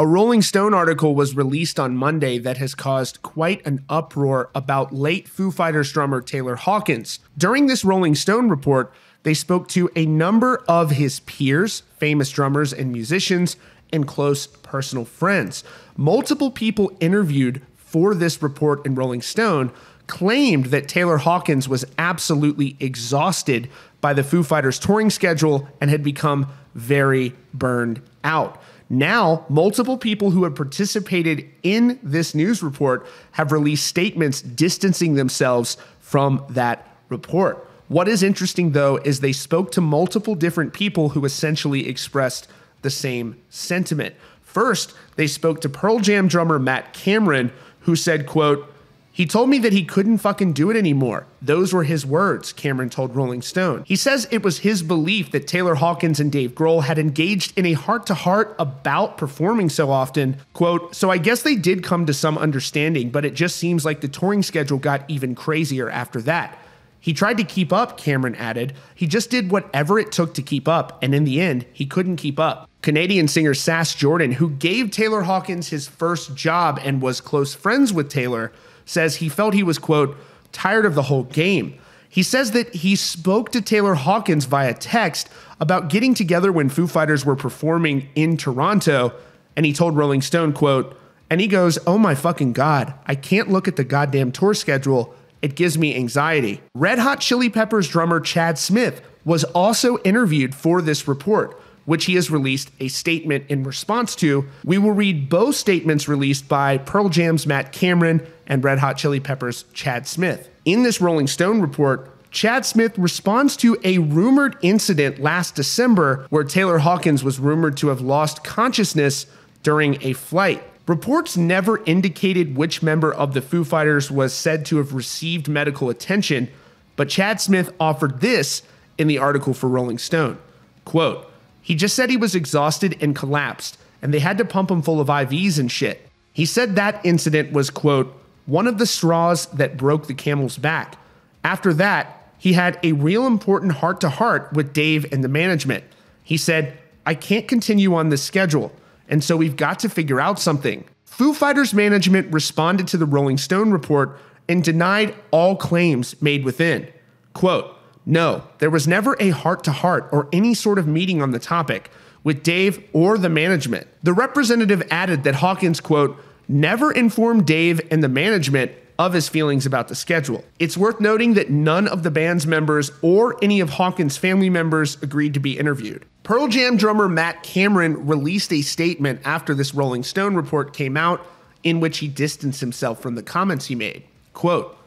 A Rolling Stone article was released on Monday that has caused quite an uproar about late Foo Fighters drummer Taylor Hawkins. During this Rolling Stone report, they spoke to a number of his peers, famous drummers and musicians, and close personal friends. Multiple people interviewed for this report in Rolling Stone claimed that Taylor Hawkins was absolutely exhausted by the Foo Fighters touring schedule and had become very burned out. Now, multiple people who had participated in this news report have released statements distancing themselves from that report. What is interesting, though, is they spoke to multiple different people who essentially expressed the same sentiment. First, they spoke to Pearl Jam drummer Matt Cameron, who said, quote, he told me that he couldn't fucking do it anymore. Those were his words, Cameron told Rolling Stone. He says it was his belief that Taylor Hawkins and Dave Grohl had engaged in a heart to heart about performing so often. Quote, so I guess they did come to some understanding, but it just seems like the touring schedule got even crazier after that. He tried to keep up, Cameron added. He just did whatever it took to keep up, and in the end, he couldn't keep up. Canadian singer Sass Jordan, who gave Taylor Hawkins his first job and was close friends with Taylor, says he felt he was, quote, tired of the whole game. He says that he spoke to Taylor Hawkins via text about getting together when Foo Fighters were performing in Toronto, and he told Rolling Stone, quote, and he goes, Oh my fucking God, I can't look at the goddamn tour schedule. It gives me anxiety. Red Hot Chili Peppers drummer Chad Smith was also interviewed for this report which he has released a statement in response to. We will read both statements released by Pearl Jam's Matt Cameron and Red Hot Chili Peppers' Chad Smith. In this Rolling Stone report, Chad Smith responds to a rumored incident last December where Taylor Hawkins was rumored to have lost consciousness during a flight. Reports never indicated which member of the Foo Fighters was said to have received medical attention, but Chad Smith offered this in the article for Rolling Stone. Quote, he just said he was exhausted and collapsed, and they had to pump him full of IVs and shit. He said that incident was, quote, one of the straws that broke the camel's back. After that, he had a real important heart to heart with Dave and the management. He said, I can't continue on this schedule, and so we've got to figure out something. Foo Fighters management responded to the Rolling Stone report and denied all claims made within. Quote, no, there was never a heart to heart or any sort of meeting on the topic with Dave or the management. The representative added that Hawkins, quote, never informed Dave and the management of his feelings about the schedule. It's worth noting that none of the band's members or any of Hawkins' family members agreed to be interviewed. Pearl Jam drummer Matt Cameron released a statement after this Rolling Stone report came out in which he distanced himself from the comments he made. Quote,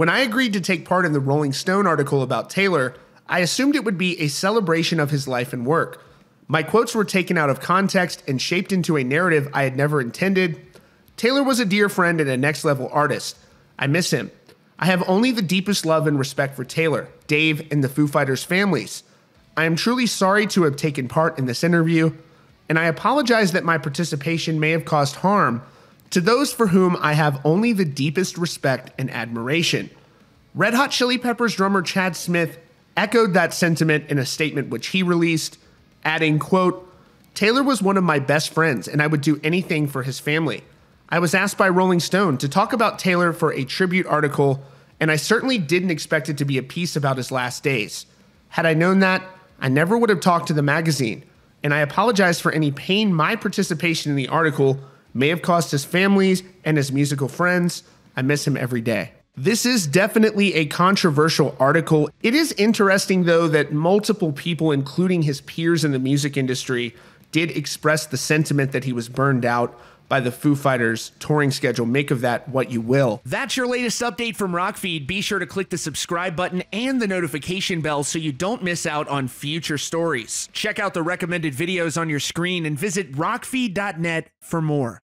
when I agreed to take part in the Rolling Stone article about Taylor, I assumed it would be a celebration of his life and work. My quotes were taken out of context and shaped into a narrative I had never intended. Taylor was a dear friend and a next level artist. I miss him. I have only the deepest love and respect for Taylor, Dave, and the Foo Fighters families. I am truly sorry to have taken part in this interview, and I apologize that my participation may have caused harm to those for whom I have only the deepest respect and admiration. Red Hot Chili Peppers drummer Chad Smith echoed that sentiment in a statement which he released, adding, quote, Taylor was one of my best friends and I would do anything for his family. I was asked by Rolling Stone to talk about Taylor for a tribute article, and I certainly didn't expect it to be a piece about his last days. Had I known that, I never would have talked to the magazine, and I apologize for any pain my participation in the article may have cost his families and his musical friends. I miss him every day. This is definitely a controversial article. It is interesting, though, that multiple people, including his peers in the music industry, did express the sentiment that he was burned out by the Foo Fighters touring schedule. Make of that what you will. That's your latest update from Rockfeed. Be sure to click the subscribe button and the notification bell so you don't miss out on future stories. Check out the recommended videos on your screen and visit rockfeed.net for more.